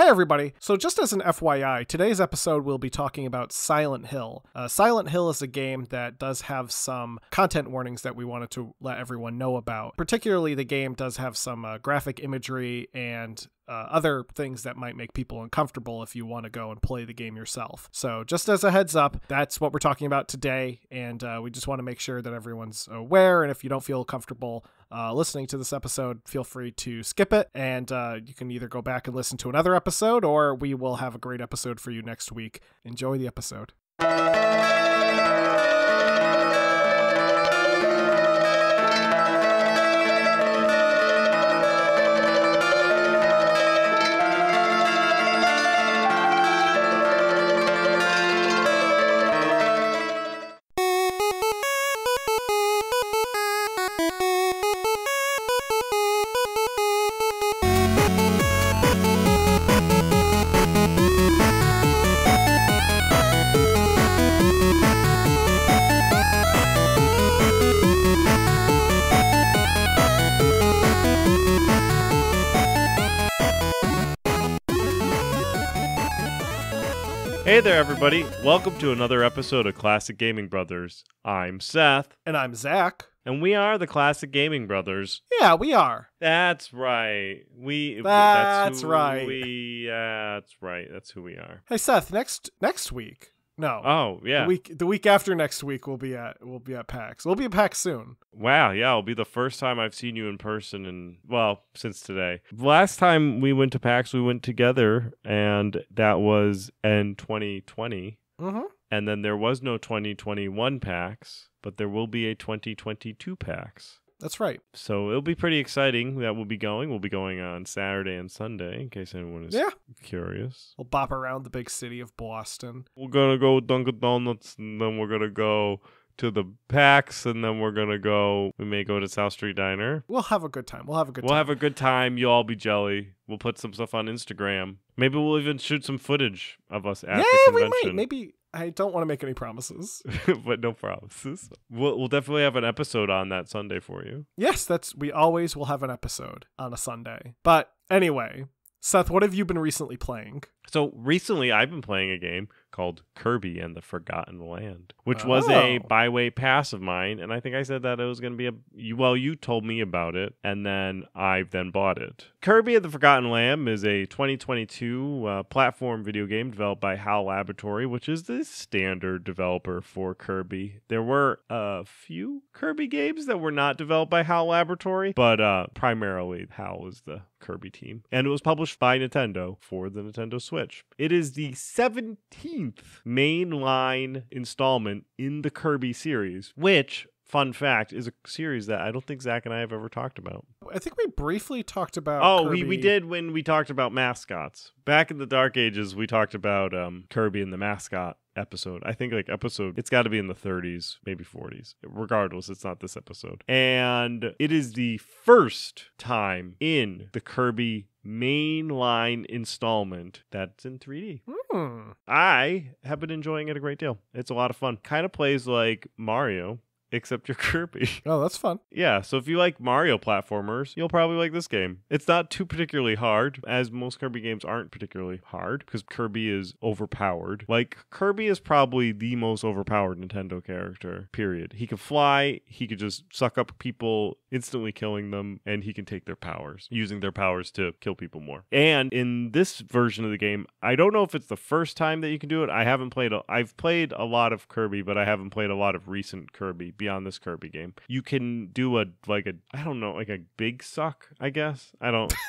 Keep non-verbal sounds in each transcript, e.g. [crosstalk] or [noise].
Hey, everybody. So, just as an FYI, today's episode we'll be talking about Silent Hill. Uh, Silent Hill is a game that does have some content warnings that we wanted to let everyone know about. Particularly, the game does have some uh, graphic imagery and uh, other things that might make people uncomfortable if you want to go and play the game yourself. So, just as a heads up, that's what we're talking about today, and uh, we just want to make sure that everyone's aware. And if you don't feel comfortable uh, listening to this episode, feel free to skip it, and uh, you can either go back and listen to another episode, or we will have a great episode for you next week. Enjoy the episode. Hey there, everybody. Welcome to another episode of Classic Gaming Brothers. I'm Seth, And I'm Zach. and we are the Classic Gaming Brothers. Yeah, we are. That's right. We. That's who right. We. That's right. That's who we are. Hey, Seth. Next next week. No. Oh yeah. The week the week after next week we'll be at we'll be at PAX. We'll be at PAX soon. Wow. Yeah. It'll be the first time I've seen you in person, and well, since today. Last time we went to PAX, we went together, and that was in 2020. Mm-hmm. And then there was no 2021 PAX, but there will be a 2022 PAX. That's right. So it'll be pretty exciting that we'll be going. We'll be going on Saturday and Sunday, in case anyone is Yeah. curious. We'll bop around the big city of Boston. We're gonna go Dunkin' Donuts, and then we're gonna go to the PAX, and then we're gonna go. We may go to South Street Diner. We'll have a good time. We'll have a good time. We'll have a good time. You'll all be jelly. We'll put some stuff on Instagram. Maybe we'll even shoot some footage of us at yeah, the we convention. might. Maybe I don't want to make any promises. [laughs] but no promises. We'll, we'll definitely have an episode on that Sunday for you. yes, that's we always will have an episode on a Sunday. But anyway, Seth, what have you been recently playing? So recently, I've been playing a game called Kirby and the Forgotten Land, which was a Oh. byway pass of mine, and I think I said that it was going to be a. Well, you told me about it, and then I then bought it. Kirby and the Forgotten Land is a 2022 uh, platform video game developed by HAL Laboratory, which is the standard developer for Kirby. There were a few Kirby games that were not developed by HAL Laboratory, but uh, primarily HAL was the Kirby team, and it was published by Nintendo for the Nintendo Switch. It is the 17th mainline installment in the Kirby series, which, fun fact, is a series that I don't think Zach and I have ever talked about. I think we briefly talked about. Oh, we, we did when we talked about mascots. Back in the Dark Ages, we talked about um, Kirby and the mascot episode. I think like episode, it's got to be in the 30s, maybe 40s. Regardless, it's not this episode. And it is the first time in the Kirby mainline installment that's in 3D. Hmm. I have been enjoying it a great deal. It's a lot of fun. Kind of plays like Mario, except you're [laughs] Kirby. Oh, that's fun. Yeah, so if you like Mario platformers, you'll probably like this game. It's not too particularly hard, as most Kirby games aren't particularly hard, because Kirby is overpowered. Like, Kirby is probably the most overpowered Nintendo character, period. He can fly, he could just suck up people, instantly killing them, and he can take their powers, using their powers to kill people more. And in this version of the game, I don't know if it's the first time that you can do it. I haven't played, a, I've played a lot of Kirby, but I haven't played a lot of recent Kirby beyond this Kirby game. You can do a like a I don't know like a big suck. I guess I don't. [laughs]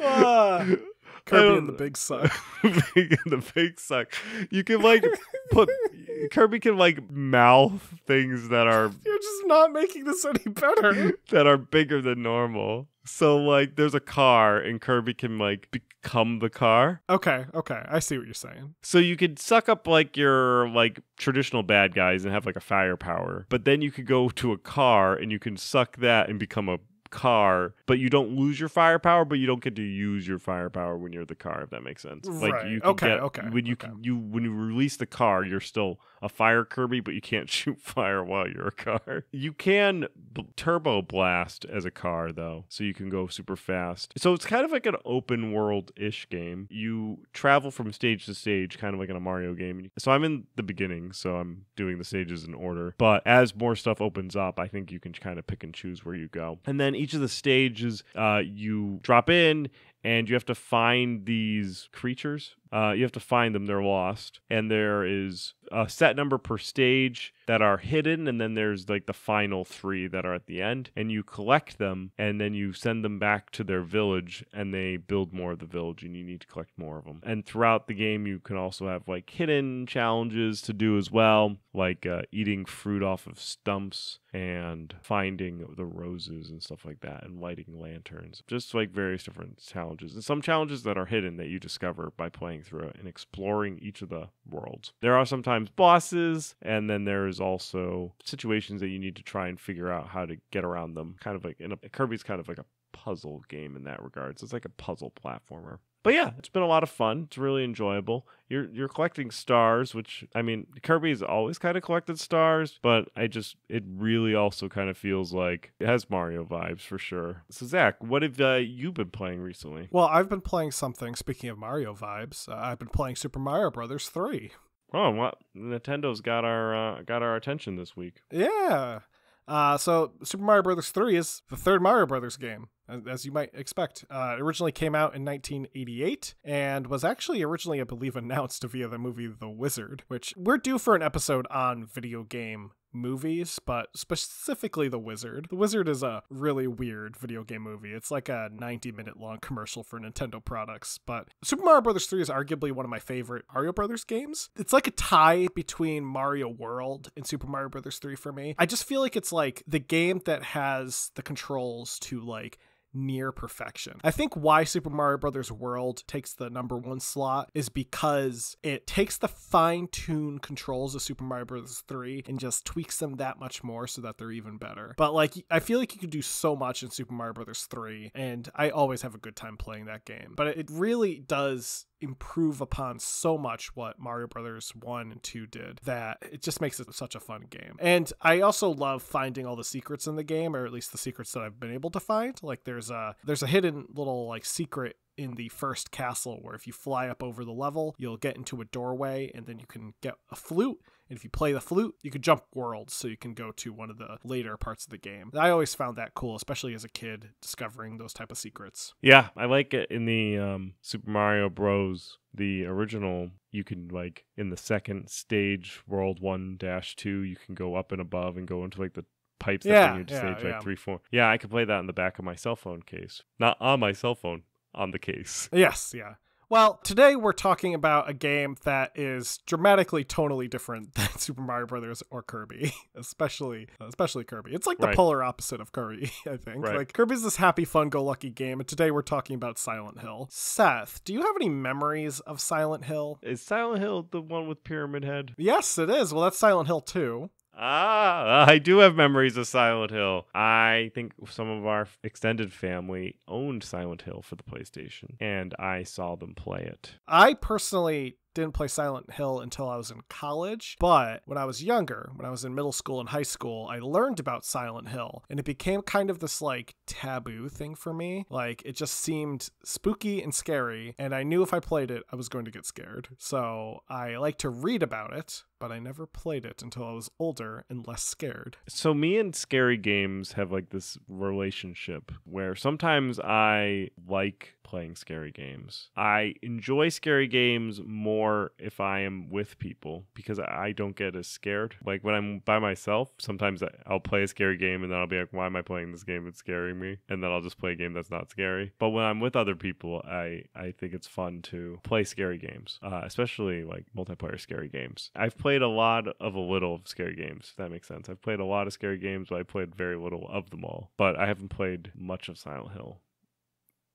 Ah, [laughs] Kirby and the um, Big Suck. [laughs] big the big suck. You can like put [laughs] Kirby can like mouth things that are You're just not making this any better. [laughs] that are bigger than normal. So like there's a car and Kirby can like become the car. Okay, okay, I see what you're saying. So you could suck up like your like traditional bad guys and have like a firepower, but then you could go to a car and you can suck that and become a car, but you don't lose your firepower, but you don't get to use your firepower when you're the car. If that makes sense. Like you can Okay, get okay, when you okay. can you when you release the car, you're still a fire Kirby, but you can't [laughs] shoot fire while you're a car. You can b- turbo blast as a car though, so you can go super fast. So it's kind of like an open world ish game. You travel from stage to stage, kind of like in a Mario game. So I'm in the beginning, so I'm doing the stages in order. But as more stuff opens up, I think you can kind of pick and choose where you go. And then each of the stages, uh, you drop in and you have to find these creatures. Uh, you have to find them; they're lost, and there is a set number per stage that are hidden, and then there's like the final three that are at the end, and you collect them, and then you send them back to their village, and they build more of the village, and you need to collect more of them. And throughout the game, you can also have like hidden challenges to do as well, like uh, eating fruit off of stumps and finding the roses and stuff like that, and lighting lanterns, just like various different challenges, and some challenges that are hidden that you discover by playing through it and exploring each of the worlds. There are sometimes bosses, and then there is also situations that you need to try and figure out how to get around them. Kind of like in a Kirby's kind of like a puzzle game in that regard. So it's like a puzzle platformer. But yeah, it's been a lot of fun. It's really enjoyable. You're you're collecting stars, which I mean, Kirby's always kind of collected stars, but I just it really also kind of feels like it has Mario vibes for sure. So Zach, what have uh, you been playing recently? Well, I've been playing something. Speaking of Mario vibes, uh, I've been playing Super Mario Brothers three. Oh, what Nintendo's got our uh, got our attention this week. Yeah. Uh, so Super Mario Brothers 3 is the third Mario Brothers game, as, you might expect. Uh, originally came out in 1988 and was actually originally, I believe, [laughs] announced via the movie The Wizard, which we're due for an episode on video game movies, but specifically The Wizard. The Wizard is a really weird video game movie. It's like a 90 minute long commercial for Nintendo products, but Super Mario Brothers 3 is arguably one of my favorite Mario Brothers games. It's like a tie between Mario World and Super Mario Brothers 3 for me. I just feel like it's like the game that has the controls to like near perfection. I think why Super Mario Brothers World takes the number 1 slot is because it takes the fine-tuned controls of Super Mario Brothers 3 and just tweaks them that much more so that they're even better. But like I feel like you could do so much in Super Mario Brothers 3 and I always have a good time playing that game. But it really does improve upon so much what Mario Brothers 1 and 2 did that it just makes it such a fun game. And I also love finding all the secrets in the game or at least the secrets that I've been able to find. Like there's a there's a hidden little like secret in the first castle where if you fly up over the level, you'll get into a doorway and then you can get a flute. And if you play the flute, you can jump worlds so you can go to one of the later parts of the game. I always found that cool, especially as a kid, discovering those type of secrets. Yeah, I like it in the um, Super Mario Bros. The original, you can like in the second stage, World One Dash Two, you can go up and above and go into like the pipes that Yeah, bring you to yeah, stage yeah. like three, four. Yeah, I can play that in the back of my cell phone case, not on my cell phone, on the case. Yes, yeah. Well, today we're talking about a game that is dramatically tonally different than [laughs] Super Mario Brothers or Kirby, [laughs] especially especially Kirby. It's like the Right. polar opposite of Kirby, [laughs] I think. Right. Like Kirby's this happy fun-go-lucky game, and today we're talking about Silent Hill. Seth, do you have any memories of Silent Hill? Is Silent Hill the one with Pyramid Head? Yes, it is. Well, that's Silent Hill 2. Ah, [laughs] I do have memories of Silent Hill. I think some of our extended family owned Silent Hill for the PlayStation, and I saw them play it. I personally didn't play Silent Hill until I was in college, but when I was younger, when I was in middle school and high school, I learned about Silent Hill and it became kind of this like taboo thing for me. Like it just seemed spooky and scary, and I knew if I played it, I was going to get scared. So I like to read about it, but I never played it until I was older and less scared. So me and scary games have like this relationship where sometimes I like playing scary games. I enjoy scary games more if I am with people because I don't get as scared. Like when I'm by myself, sometimes I'll play a scary game and then I'll be like, why am I playing this game? It's scaring me. And then I'll just play a game that's not scary. But when I'm with other people, I, I think it's fun to play scary games, uh, especially like multiplayer scary games. I've played a lot of a little of scary games, if that makes sense. I've played a lot of scary games, but I played very little of them all. But I haven't played much of Silent Hill.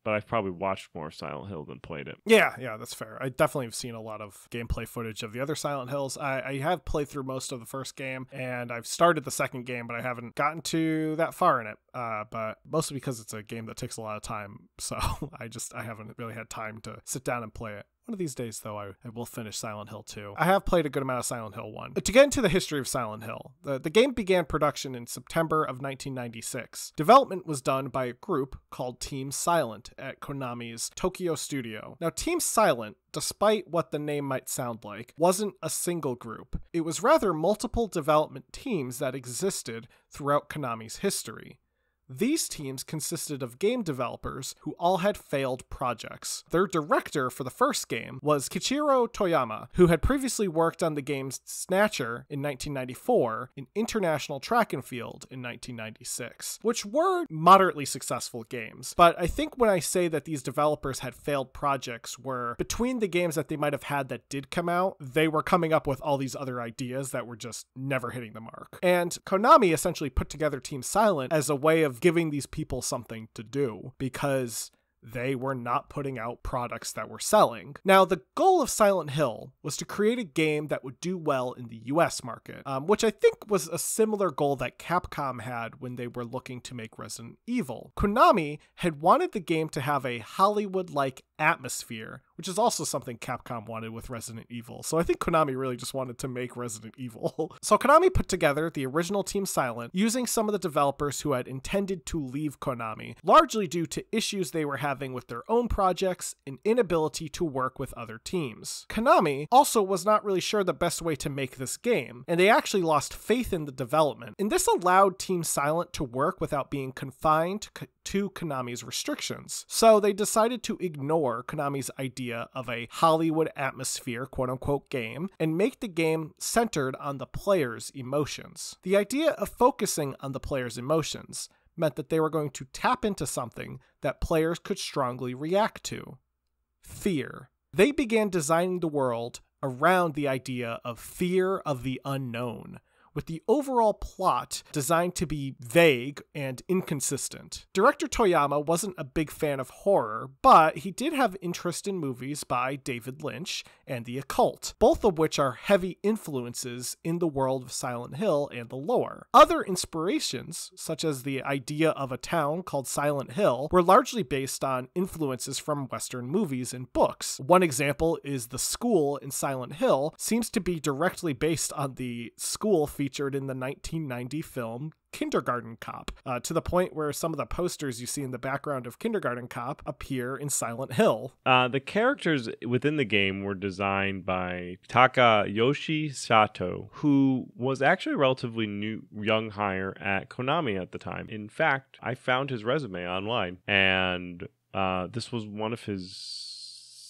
but I've probably watched more Silent Hill than played it. Yeah, yeah, that's fair. I definitely have seen a lot of gameplay footage of the other Silent Hills. I, I have played through most of the first game, and I've started the second game, but I haven't gotten to that far in it. Uh, but mostly because it's a game that takes a lot of time, [laughs] so I just I haven't really had time to sit down and play it. One of these days, though, I, I, will finish Silent Hill 2. I have played a good amount of Silent Hill 1. To get into the history of Silent Hill, the, the game began production in September of 1996. Development was done by a group called Team Silent at Konami's Tokyo studio. Now, Team Silent despite what the name might sound like, wasn't a single group. It was rather multiple development teams that existed throughout Konami's history. These teams consisted of game developers who all had failed projects. Their director for the first game was Keiichiro Toyama, who had previously worked on the games Snatcher in 1994 and International Track and Field in 1996, which were moderately successful games. But I think when I say that these developers had failed projects were between the games that they might have had that did come out, they were coming up with all these other ideas that were just never hitting the mark. And Konami essentially put together Team Silent as a way of giving these people something to do because they were not putting out products that were selling. Now, the goal of Silent Hill was to create a game that would do well in the US market, um, which I think was a similar goal that Capcom had when they were looking to make Resident Evil. Konami had wanted the game to have a Hollywood like atmosphere, which is also something Capcom wanted with Resident Evil. So I think Konami really just wanted to make Resident Evil. [laughs] so Konami put together the original Team Silent using some of the developers who had intended to leave Konami, largely due to issues they were having with their own projects and inability to work with other teams. Konami also was not really sure the best way to make this game, and they actually lost faith in the development. And this allowed Team Silent to work without being confined to Konami's restrictions. So they decided to ignore Konami's idea of a Hollywood atmosphere, quote unquote, game and make the game centered on the player's emotions. The idea of focusing on the player's emotions meant that they were going to tap into something that players could strongly react to fear. They began designing the world around the idea of fear of the unknown with the overall plot designed to be vague and inconsistent. Director Toyama wasn't a big fan of horror, but he did have interest in movies by David Lynch and the occult, both of which are heavy influences in the world of Silent Hill and the lore. Other inspirations, such as the idea of a town called Silent Hill, were largely based on influences from Western movies and books. One example is the school in Silent Hill seems to be directly based on the school featured in the 1990 film Kindergarten Cop, uh, to the point where some of the posters you see in the background of Kindergarten Cop appear in Silent Hill. Uh, the characters within the game were designed by Takayoshi Sato, who was actually a relatively new young hire at Konami at the time. In fact, I found his resume online, and uh, this was one of his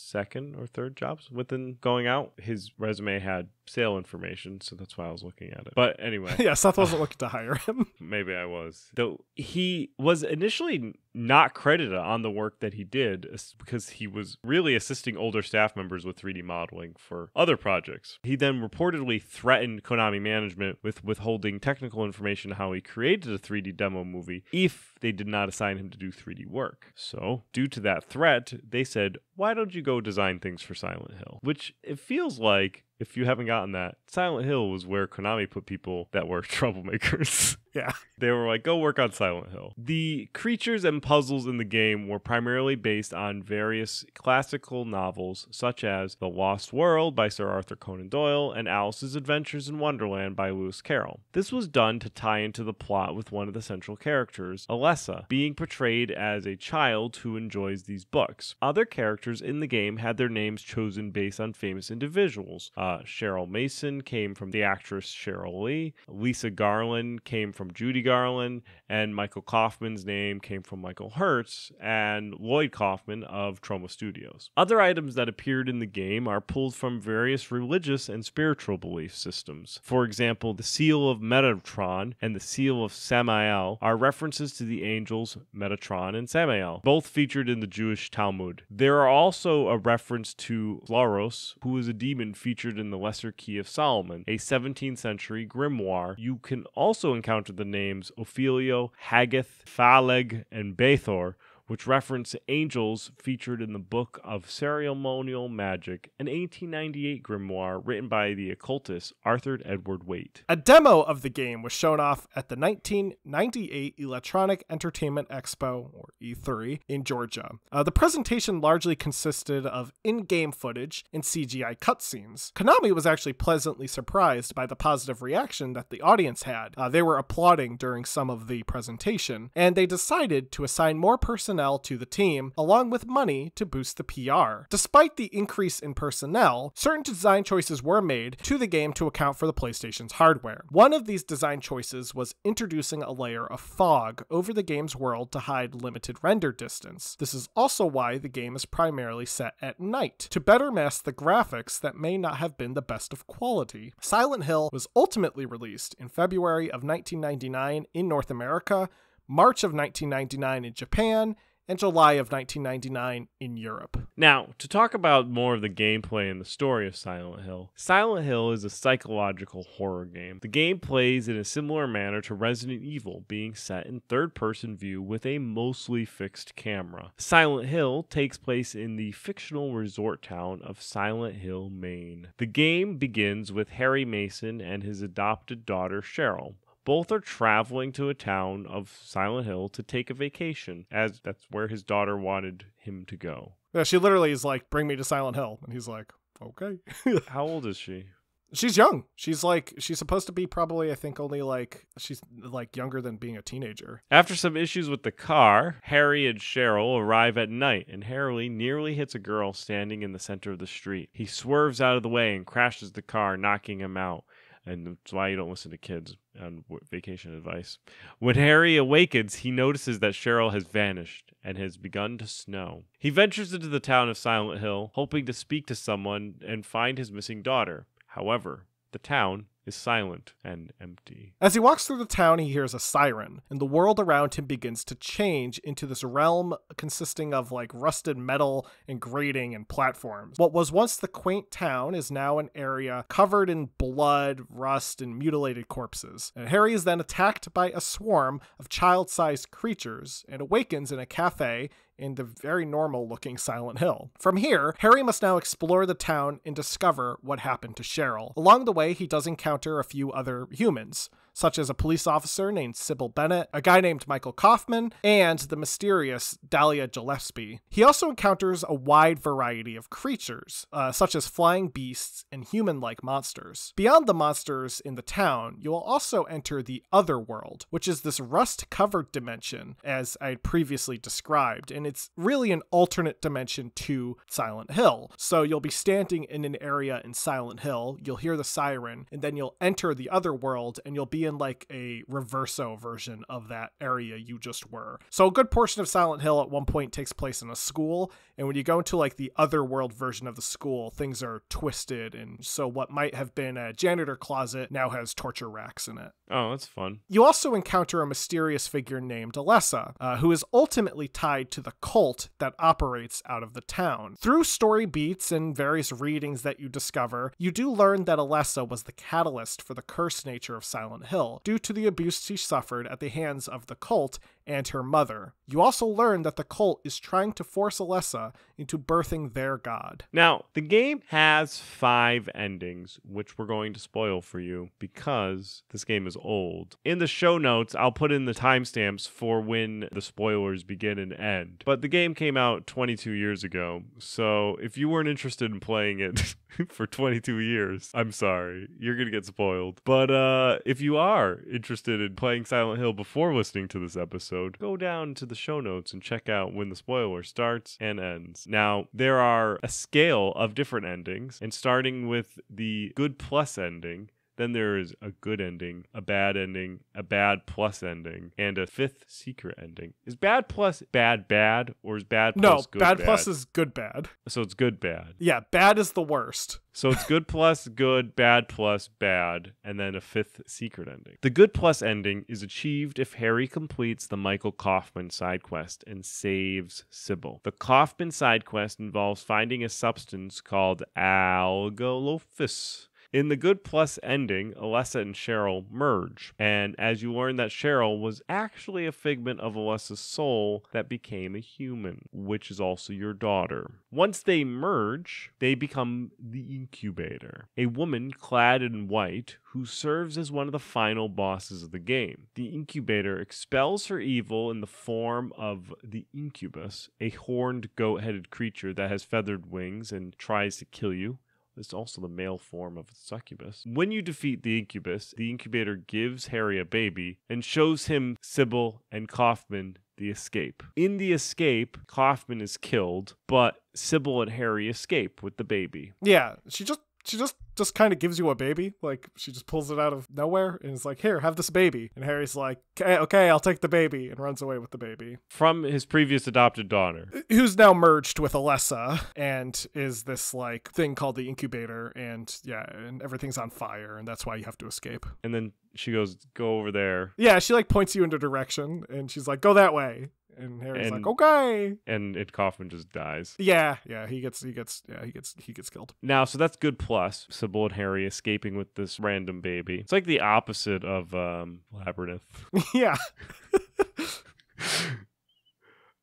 second or third jobs within going out. His resume had sale information, so that's why I was looking at it. But anyway, [laughs] yeah, Seth wasn't looking to hire him. [laughs] Maybe I was. Though he was initially not credited on the work that he did because he was really assisting older staff members with 3D modeling for other projects. He then reportedly threatened Konami management with withholding technical information how he created a 3D demo movie if they did not assign him to do 3D work. So, due to that threat, they said, "Why don't you go design things for Silent Hill?" Which it feels like if you haven't gotten that, Silent Hill was where Konami put people that were [laughs] troublemakers. Yeah. [laughs] They were like, go work on Silent Hill. The creatures and puzzles in the game were primarily based on various classical novels, such as The Lost World by Sir Arthur Conan Doyle and Alice's Adventures in Wonderland by Lewis Carroll. This was done to tie into the plot with one of the central characters, Alessa, being portrayed as a child who enjoys these books. Other characters in the game had their names chosen based on famous individuals. Uh, Uh, Cheryl Mason came from the actress Sheryl Lee, Lisa Garland came from Judy Garland, and Michael Kaufman's name came from Michael Herz and Lloyd Kaufman of Troma Studios. Other items that appeared in the game are pulled from various religious and spiritual belief systems. For example, the seal of Metatron and the seal of Samael are references to the angels Metatron and Samael, both featured in the Jewish Talmud. There are also a reference to Flauros, who is a demon featured in the Lesser Key of Solomon, a 17th century grimoire. You can also encounter the names Ophelio, Hagith, Phaleg, and Bethor, which reference angels featured in the Book of Ceremonial Magic, an 1898 grimoire written by the occultist Arthur Edward Waite. A demo of the game was shown off at the 1998 Electronic Entertainment Expo, or E3, in Georgia. Uh, the presentation largely consisted of in game footage and CGI cutscenes. Konami was actually pleasantly surprised by the positive reaction that the audience had. Uh, they were applauding during some of the presentation, and they decided to assign more personnel to the team, along with money to boost the PR. Despite the increase in personnel, certain design choices were made to the game to account for the PlayStation's hardware. One of these design choices was introducing a layer of fog over the game's world to hide limited render distance. This is also why the game is primarily set at night, to better mask the graphics that may not have been the best of quality. Silent Hill was ultimately released in February of 1999 in North America, March of 1999 in Japan, and July of 1999 in Europe. Now, to talk about more of the gameplay and the story of Silent Hill, Silent Hill is a psychological horror game. The game plays in a similar manner to Resident Evil, being set in third person view with a mostly fixed camera. Silent Hill takes place in the fictional resort town of Silent Hill, Maine. The game begins with Harry Mason and his adopted daughter Cheryl both are traveling to a town of Silent Hill to take a vacation, as that's where his daughter wanted him to go. Yeah, she literally is like, "Bring me to Silent Hill," and he's like, "Okay." [laughs] How old is she? She's young. She's like she's supposed to be probably I think only like she's like younger than being a teenager. After some issues with the car, Harry and Cheryl arrive at night and Harry nearly hits a girl standing in the center of the street. He swerves out of the way and crashes the car, knocking him out and that's why you don't listen to kids on vacation advice. When Harry awakens, he notices that Cheryl has vanished and has begun to snow. He ventures into the town of Silent Hill, hoping to speak to someone and find his missing daughter. However, the town is silent and empty. As he walks through the town, he hears a siren, and the world around him begins to change into this realm consisting of like rusted metal and grating and platforms. What was once the quaint town is now an area covered in blood, rust, and mutilated corpses. And Harry is then attacked by a swarm of child sized creatures and awakens in a cafe in the very normal looking Silent Hill. From here, Harry must now explore the town and discover what happened to Cheryl. Along the way, he does encounter a few other humans such as a police officer named Sybil Bennett, a guy named Michael Kaufman, and the mysterious Dahlia Gillespie. He also encounters a wide variety of creatures, uh, such as flying beasts and human like monsters. Beyond the monsters in the town, you will also enter the other world, which is this rust covered dimension, as I had previously described, and it's really an alternate dimension to Silent Hill. So you'll be standing in an area in Silent Hill, you'll hear the siren, and then you'll enter the other world and you'll be in like a reverso version of that area you just were. So a good portion of Silent Hill at one point takes place in a school, and when you go into like the other world version of the school, things are twisted, and so what might have been a janitor closet now has torture racks in it. Oh, that's fun. You also encounter a mysterious figure named Alessa, uh, who is ultimately tied to the cult that operates out of the town. Through story beats and various readings that you discover, you do learn that Alessa was the catalyst for the cursed nature of Silent Hill due to the abuse she suffered at the hands of the cult and her mother. You also learn that the cult is trying to force Alessa into birthing their god. Now, the game has five endings, which we're going to spoil for you because this game is old. In the show notes, I'll put in the timestamps for when the spoilers begin and end. But the game came out 22 years ago, so if you weren't interested in playing it [laughs] for 22 years, I'm sorry, you're going to get spoiled. But uh, if you are interested in playing Silent Hill before listening to this episode, go down to the show notes and check out when the spoiler starts and ends. Now, there are a scale of different endings, and starting with the good plus ending, then there is a good ending, a bad ending, a bad plus ending, and a fifth secret ending. Is bad plus bad bad, or is bad plus no, good bad, bad? plus is good bad. So it's good bad. Yeah, bad is the worst. So it's good [laughs] plus good, bad plus bad, and then a fifth secret ending. The good plus ending is achieved if Harry completes the Michael Kaufman side quest and saves Sybil. The Kaufman side quest involves finding a substance called Aglaophotis In the Good Plus ending, Alessa and Cheryl merge, and as you learn that Cheryl was actually a figment of Alessa's soul that became a human, which is also your daughter. Once they merge, they become the Incubator, a woman clad in white who serves as one of the final bosses of the game. The Incubator expels her evil in the form of the Incubus, a horned goat headed creature that has feathered wings and tries to kill you. It's also the male form of a succubus. When you defeat the incubus, the incubator gives Harry a baby and shows him Sybil and Kaufman the escape. In the escape, Kaufman is killed, but Sybil and Harry escape with the baby. Yeah, she just she just just kind of gives you a baby. Like she just pulls it out of nowhere and is like, "Here, have this baby." And Harry's like, "Okay, okay, I'll take the baby," and runs away with the baby. From his previous adopted daughter, uh, who's now merged with Alessa and is this like thing called the incubator, and yeah, and everything's on fire, and that's why you have to escape. And then she goes, "Go over there." Yeah, she like points you in into direction, and she's like, "Go that way." And Harry's and, like, okay. And it Kaufman just dies. Yeah, yeah, he gets he gets yeah, he gets he gets killed. Now, so that's good plus. Sybil and Harry escaping with this random baby. It's like the opposite of um Labyrinth. [laughs] yeah. [laughs]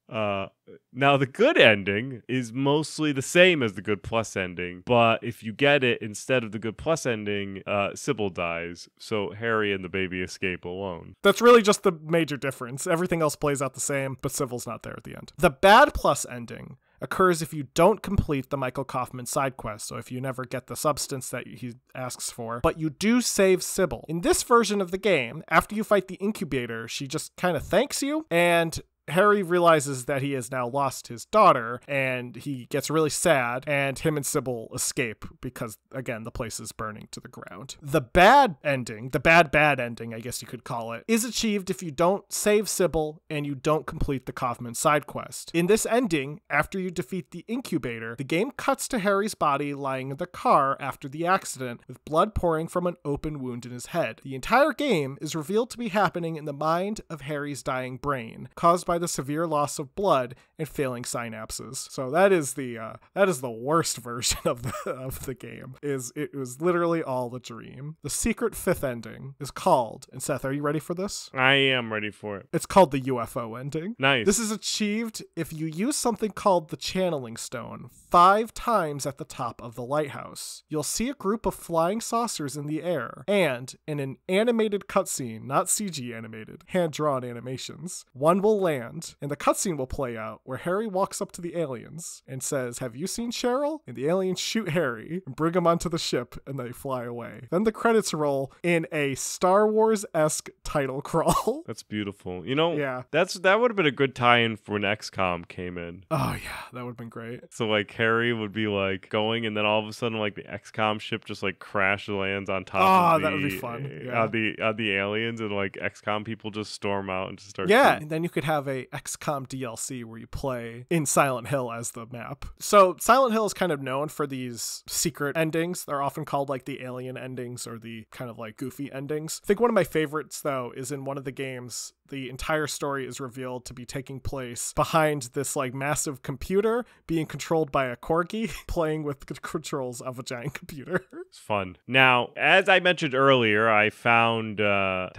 Uh, now the good ending is mostly the same as the good plus ending, but if you get it instead of the good plus ending, uh, Sybil dies, so Harry and the baby escape alone. That's really just the major difference. Everything else plays out the same, but Sybil's not there at the end. The bad plus ending occurs if you don't complete the Michael Kaufman side quest, so if you never get the substance that he asks for, but you do save Sybil. In this version of the game, after you fight the incubator, she just kind of thanks you and Harry realizes that he has now lost his daughter and he gets really sad and him and Sybil escape because again the place is burning to the ground. The bad ending, the bad bad ending I guess you could call it, is achieved if you don't save Sybil and you don't complete the Kaufman side quest. In this ending, after you defeat the incubator, the game cuts to Harry's body lying in the car after the accident with blood pouring from an open wound in his head. The entire game is revealed to be happening in the mind of Harry's dying brain, caused by by the severe loss of blood and failing synapses. So that is the uh, that is the worst [laughs] version of the of the game. Is it was literally all the dream. The secret fifth ending is called. And Seth, are you ready for this? I am ready for it. It's called the UFO ending. Nice. This is achieved if you use something called the channeling stone five times at the top of the lighthouse. You'll see a group of flying saucers in the air, and in an animated cutscene, not CG animated, hand drawn animations, one will land land, and the cutscene will play out where Harry walks up to the aliens and says, Have you seen Cheryl? And the aliens shoot Harry and bring him onto the ship, and they fly away. Then the credits roll in a Star Wars esque title crawl. [laughs] That's beautiful. You know, yeah, that's that would have been a good tie-in for when XCOM came in. Oh yeah, that would have been great. So like Harry would be like going, and then all of a sudden like the XCOM ship just like crash lands on top. Of the Oh, that would be fun. Yeah. Uh, the uh, the aliens and like XCOM people just storm out and just start. Yeah, and then you could have a XCOM DLC where you play in Silent Hill as the map. So Silent Hill is kind of known for these secret endings. They're often called like the alien endings or the kind of like goofy endings. I think one of my favorites though is in one of the games the entire story is revealed to be taking place behind this like massive computer being controlled by a corgi [laughs] playing with the controls of a giant computer. [laughs] It's fun. Now, as I mentioned earlier, I found uh,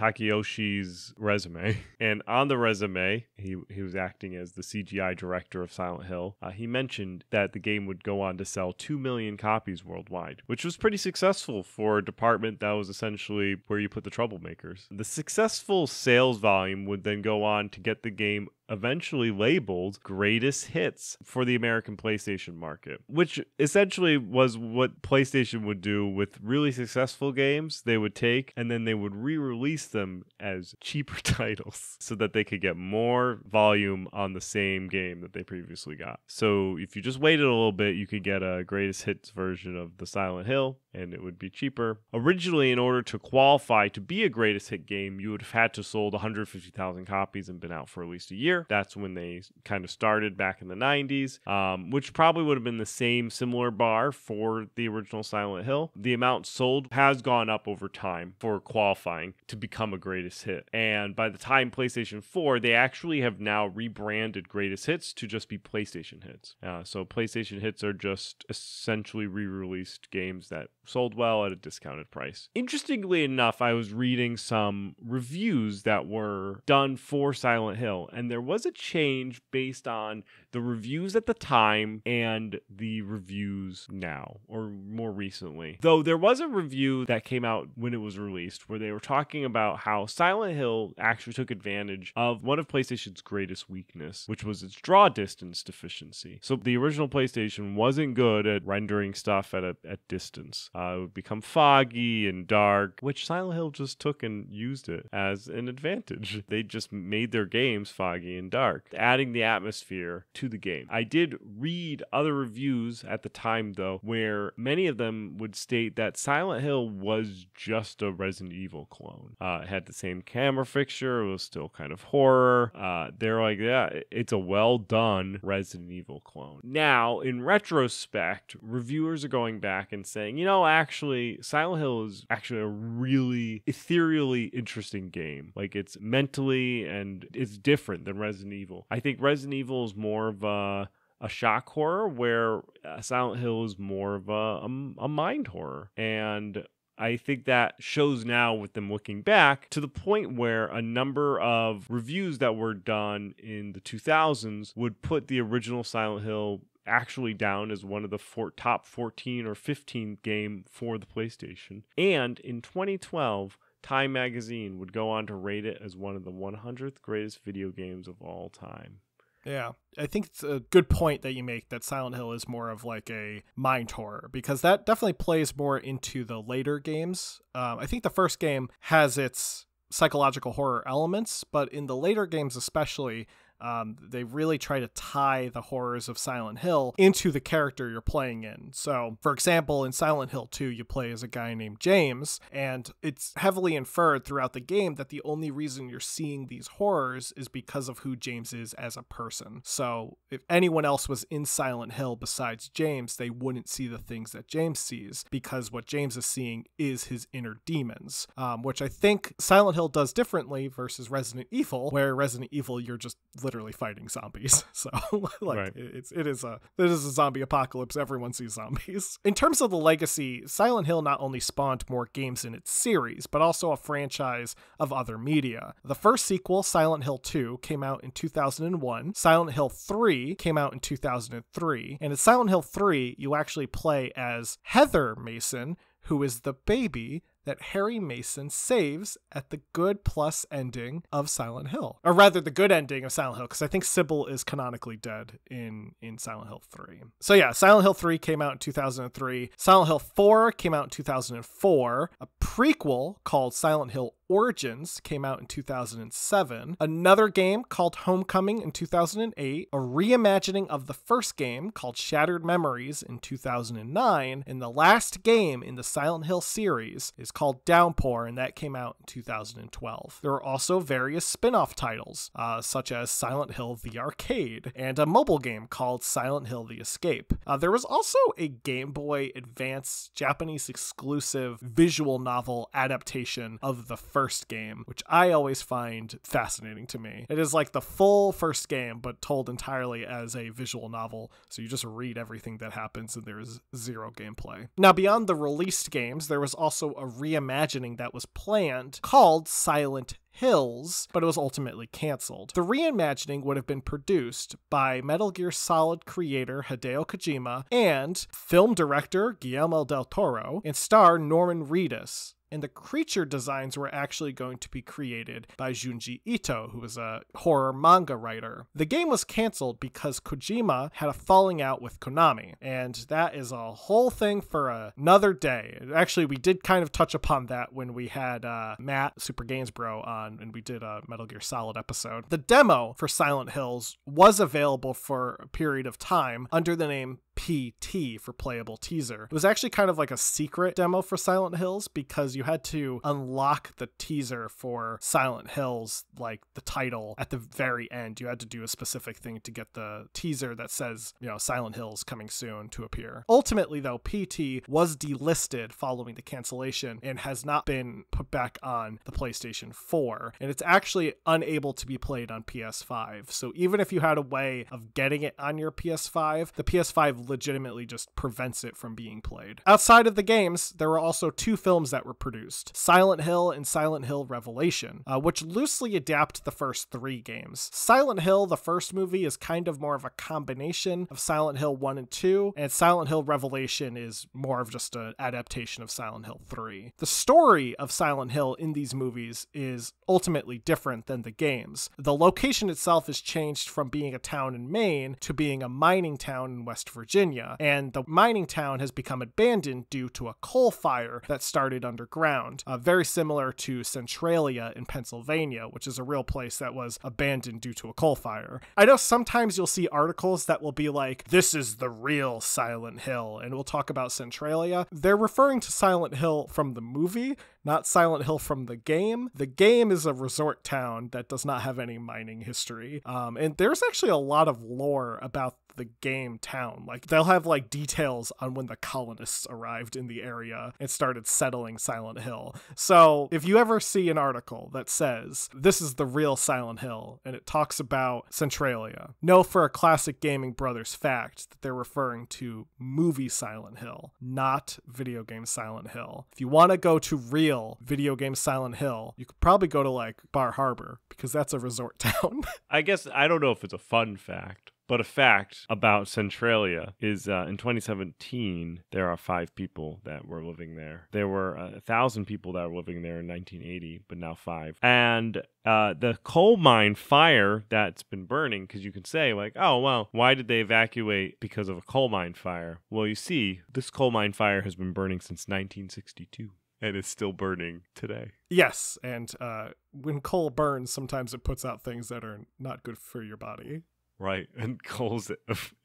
resume, [laughs] and on the resume, he he was acting as the CGI director of Silent Hill. Uh, he mentioned that the game would go on to sell two million copies worldwide, which was pretty successful for a department that was essentially where you put the troublemakers. The successful sales volume would then go on to get the game eventually labeled greatest hits for the American PlayStation market, which essentially was what PlayStation would do with really successful games. They would take and then they would re release them as cheaper [laughs] titles so that they could get more volume on the same game that they previously got. So if you just waited a little bit, you could get a greatest hits version of the Silent Hill and it would be cheaper. Originally, in order to qualify to be a greatest hit game, you would have had to sold 150,000 copies and been out for at least a year. That's when they kind of started back in the 90s, um, which probably would have been the same similar bar for the original Silent Hill. The amount sold has gone up over time for qualifying to become a greatest hit. And by the time PlayStation 4, they actually have now rebranded greatest hits to just be PlayStation hits. Uh, so PlayStation hits are just essentially re released games that sold well at a discounted price. Interestingly enough, I was reading some reviews that were done for Silent Hill, and there was a change based on the reviews at the time and the reviews now or more recently. Though there was a review that came out when it was released where they were talking about how Silent Hill actually took advantage of one of PlayStation's greatest weakness, which was its draw distance deficiency. So the original PlayStation wasn't good at rendering stuff at a at distance. Uh, it would become foggy and dark, which Silent Hill just took and used it as an advantage. [laughs] They just made their games foggy and dark, adding the atmosphere to the game. I did read other reviews at the time, though, where many of them would state that Silent Hill was just a Resident Evil clone. Uh, it had the same camera fixture, it was still kind of horror. Uh, they're like, yeah, it's a well done Resident Evil clone. Now, in retrospect, reviewers are going back and saying, you know, actually, Silent Hill is actually a really ethereally interesting game. Like, it's mentally and it's different than Resident Evil. I think Resident Evil is more of a a shock horror where uh, Silent Hill is more of a, a, a mind horror. And I think that shows now with them looking back to the point where a number of reviews that were done in the 2000s would put the original Silent Hill actually down as one of the four, top 14 or 15 game for the PlayStation. And in 2012, Time Magazine would go on to rate it as one of the 100th greatest video games of all time. Yeah, I think it's a good point that you make that Silent Hill is more of like a mind horror because that definitely plays more into the later games. Um, I think the first game has its psychological horror elements, but in the later games, especially, um, they really try to tie the horrors of Silent Hill into the character you're playing in. So, for example, in Silent Hill 2, you play as a guy named James, and it's heavily inferred throughout the game that the only reason you're seeing these horrors is because of who James is as a person. So, if anyone else was in Silent Hill besides James, they wouldn't see the things that James sees because what James is seeing is his inner demons, um, which I think Silent Hill does differently versus Resident Evil, where Resident Evil, you're just literally fighting zombies. [laughs] So [laughs] like Right. it's it is a it is a zombie apocalypse. Everyone sees zombies. [laughs] In terms of the legacy, Silent Hill not only spawned more games in its series, but also a franchise of other media. The first sequel, Silent Hill 2, came out in 2001. Silent Hill 3 came out in 2003. And in Silent Hill 3, you actually play as Heather Mason, who is the baby that Harry Mason saves at the good plus ending of Silent Hill. Or rather the good ending of Silent Hill because I think Sybil is canonically dead in in Silent Hill 3. So yeah, Silent Hill 3 came out in 2003. Silent Hill 4 came out in 2004. A prequel called Silent Hill Origins came out in 2007. Another game called Homecoming in 2008. A reimagining of the first game called Shattered Memories in 2009. And the last game in the Silent Hill series is called Downpour, and that came out in 2012. There are also various spin off titles, uh, such as Silent Hill the Arcade, and a mobile game called Silent Hill the Escape. Uh, there was also a Game Boy Advance Japanese exclusive visual novel adaptation of the first game, which I always find fascinating to me. It is like the full first game, but told entirely as a visual novel, so you just read everything that happens and there's zero gameplay. Now, beyond the released games, there was also a reimagining that was planned called Silent Hills, but it was ultimately canceled. The reimagining would have been produced by Metal Gear Solid creator Hideo Kojima and film director Guillermo del Toro and star Norman Reedus and the creature designs were actually going to be created by Junji Ito, who was a horror manga writer. The game was canceled because Kojima had a falling out with Konami, and that is a whole thing for another day. Actually, we did kind of touch upon that when we had uh, Matt Super Games Bro on, and we did a Metal Gear Solid episode. The demo for Silent Hills was available for a period of time under the name PT for playable teaser. It was actually kind of like a secret demo for Silent Hills because you had to unlock the teaser for Silent Hills, like the title, at the very end. You had to do a specific thing to get the teaser that says, you know, Silent Hills coming soon to appear. Ultimately, though, PT was delisted following the cancellation and has not been put back on the PlayStation 4. And it's actually unable to be played on PS5. So even if you had a way of getting it on your PS5, the PS5 legitimately just prevents it from being played. Outside of the games, there were also two films that were produced Silent Hill and Silent Hill Revelation, uh, which loosely adapt the first three games. Silent Hill, the first movie, is kind of more of a combination of Silent Hill 1 and 2, and Silent Hill Revelation is more of just an adaptation of Silent Hill 3. The story of Silent Hill in these movies is ultimately different than the games. The location itself is changed from being a town in Maine to being a mining town in West Virginia, and the mining town has become abandoned due to a coal fire that started underground, uh, very similar to Centralia in Pennsylvania, which is a real place that was abandoned due to a coal fire. I know sometimes you'll see articles that will be like, this is the real Silent Hill, and we'll talk about Centralia. They're referring to Silent Hill from the movie, not Silent Hill from the game. The game is a resort town that does not have any mining history. Um, and there's actually a lot of lore about the game town. Like they'll have like details on when the colonists arrived in the area and started settling Silent Hill. So if you ever see an article that says this is the real Silent Hill and it talks about Centralia, know for a classic gaming brothers fact that they're referring to movie Silent Hill, not video game Silent Hill. If you want to go to real video game Silent Hill, you could probably go to like Bar Harbor because that's a resort [laughs] town. I guess I don't know if it's a fun fact, but a fact about Centralia is uh, in 2017, there are five people that were living there. There were a thousand people that were living there in 1980, but now five. And uh, the coal mine fire that's been burning, because you can say, like, oh, well, why did they evacuate because of a coal mine fire? Well, you see, this coal mine fire has been burning since 1962 and it's still burning today. Yes, and uh, when coal burns, sometimes it puts out things that are not good for your body. Right, and [laughs] coal's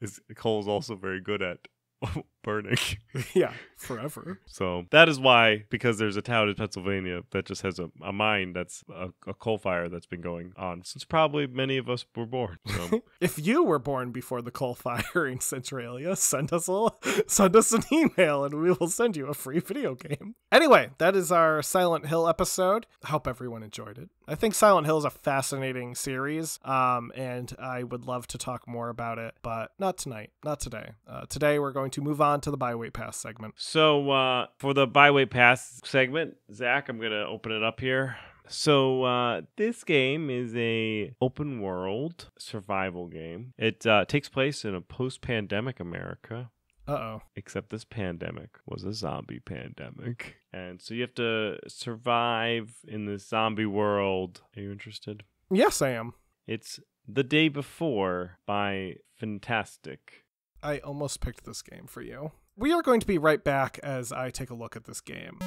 is coal's also very good at [laughs] burning. [laughs] yeah, forever. So that is why, because there's a town in Pennsylvania that just has a, a mine that's a, a, coal fire that's been going on since probably many of us were born. So. [laughs] if you were born before the coal fire in Centralia, send us a send us an email and we will send you a free video game. Anyway, that is our Silent Hill episode. I hope everyone enjoyed it. I think Silent Hill is a fascinating series, um, and I would love to talk more about it, but not tonight, not today. Uh, today we're going to move on to the byweight pass segment. So uh, for the byweight pass segment, Zach, I'm gonna open it up here. So uh, this game is a open world survival game. It uh, takes place in a post-pandemic America. Uh oh. Except this pandemic was a zombie pandemic. And so you have to survive in this zombie world. Are you interested? Yes, I am. It's The Day Before by Fntastic. I almost picked this game for you. We are going to be right back as I take a look at this game.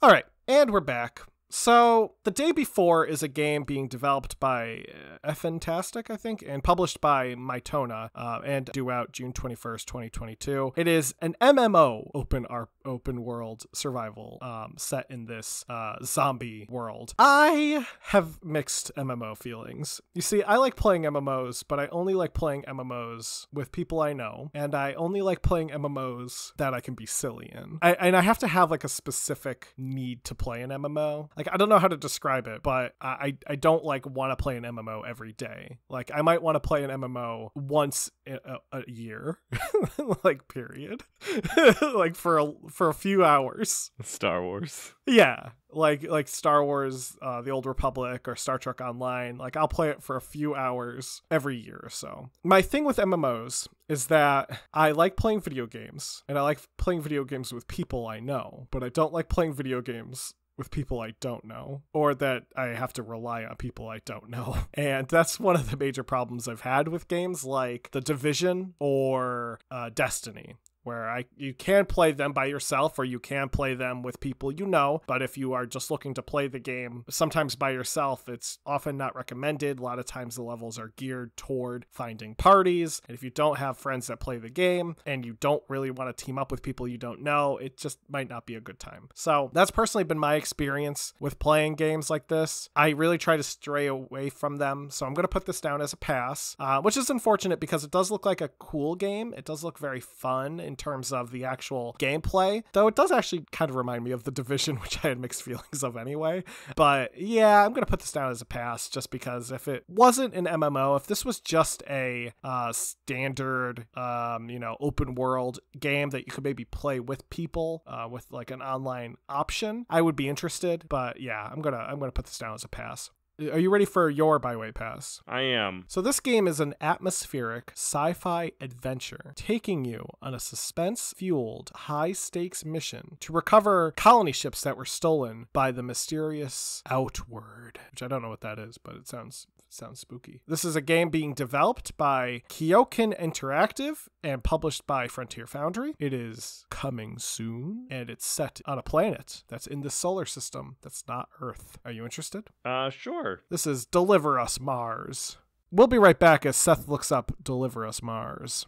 All right, and we're back. So, The Day Before is a game being developed by uh, Fntastic, I think, and published by Mytona, uh, and due out June 21st, 2022. It is an MMO open open world survival um, set in this uh, zombie world. I have mixed MMO feelings. You see, I like playing MMOs, but I only like playing MMOs with people I know, and I only like playing MMOs that I can be silly in. I, and I have to have like a specific need to play an MMO like I don't know how to describe it, but I I don't like want to play an MMO every day. Like I might want to play an MMO once a, a year, [laughs] like period, [laughs] like for a for a few hours. Star Wars. Yeah, like like Star Wars, uh, The Old Republic, or Star Trek Online. Like I'll play it for a few hours every year or so. My thing with MMOs is that I like playing video games, and I like playing video games with people I know, but I don't like playing video games with people I don't know, or that I have to rely on people I don't know. [laughs] And that's one of the major problems I've had with games like The Division or uh, Destiny where I you can play them by yourself or you can play them with people you know. But if you are just looking to play the game sometimes by yourself, it's often not recommended. A lot of times the levels are geared toward finding parties. And if you don't have friends that play the game and you don't really want to team up with people you don't know, it just might not be a good time. So that's personally been my experience with playing games like this. I really try to stray away from them. So I'm going to put this down as a pass, uh, which is unfortunate because it does look like a cool game. It does look very fun in terms of the actual gameplay, though it does actually kind of remind me of The Division, [laughs] which I had mixed feelings of anyway. But yeah, I'm going to put this down as a pass just because if it wasn't an MMO, if this was just a uh, standard, um, you know, open world game that you could maybe play with people uh, with like an online option, I would be interested. But yeah, I'm gonna I'm gonna put this down as a pass. Are you ready for your byway pass? I am. So, this game is an atmospheric sci fi adventure taking you on a suspense fueled, high stakes mission to recover colony ships that were stolen by the mysterious Outward, which I don't know what that is, but it sounds sounds spooky. This is a game being developed by KeokeN Interactive and published by Frontier Foundry. It is coming soon and it's set on a planet that's in the solar system that's not Earth. Are you interested? Uh, sure. This is Deliver Us Mars. We'll be right back as Seth looks up Deliver Us Mars.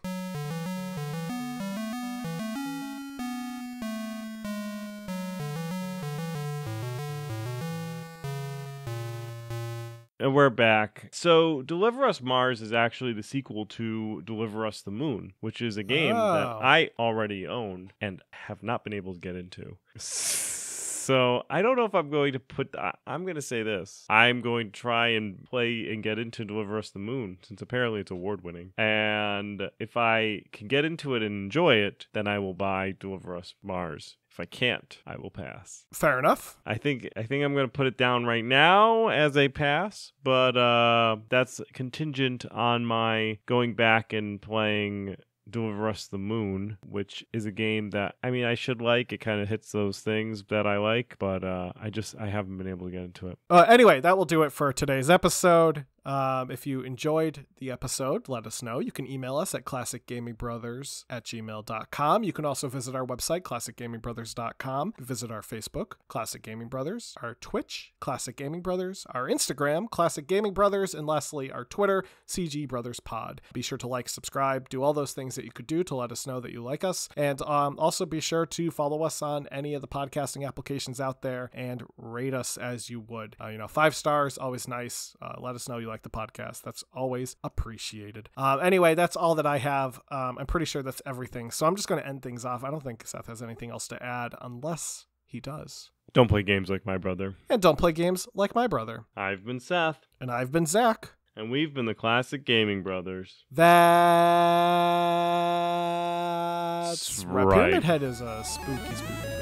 And we're back. So, Deliver Us Mars is actually the sequel to Deliver Us the Moon, which is a game Oh. that I already own and have not been able to get into. [laughs] So, I don't know if I'm going to put. I- I'm going to say this. I'm going to try and play and get into Deliver Us the Moon, since apparently it's award winning. And if I can get into it and enjoy it, then I will buy Deliver Us Mars. If I can't, I will pass. Fair enough. I think I think I'm gonna put it down right now as a pass, but uh, that's contingent on my going back and playing Deliver Us the Moon, which is a game that I mean I should like. It kind of hits those things that I like, but uh, I just I haven't been able to get into it. Uh, anyway, that will do it for today's episode. Um, if you enjoyed the episode, let us know. You can email us at classicgamingbrothers at gmail.com. You can also visit our website, classicgamingbrothers.com. Visit our Facebook, Classic Gaming Brothers, our Twitch, Classic Gaming Brothers, our Instagram, Classic Gaming Brothers, and lastly, our Twitter, CG Brothers Pod. Be sure to like, subscribe, do all those things that you could do to let us know that you like us. And um, also be sure to follow us on any of the podcasting applications out there and rate us as you would. Uh, you know, five stars, always nice. Uh, let us know you like the podcast. That's always appreciated. Um, anyway, that's all that I have. Um, I'm pretty sure that's everything. So I'm just going to end things off. I don't think Seth has anything else to add unless he does. Don't play games like my brother. And don't play games like my brother. I've been Seth, And I've been Zach. and we've been the Classic Gaming Brothers. That's That's right. right. Pyramid Head is a spooky, spooky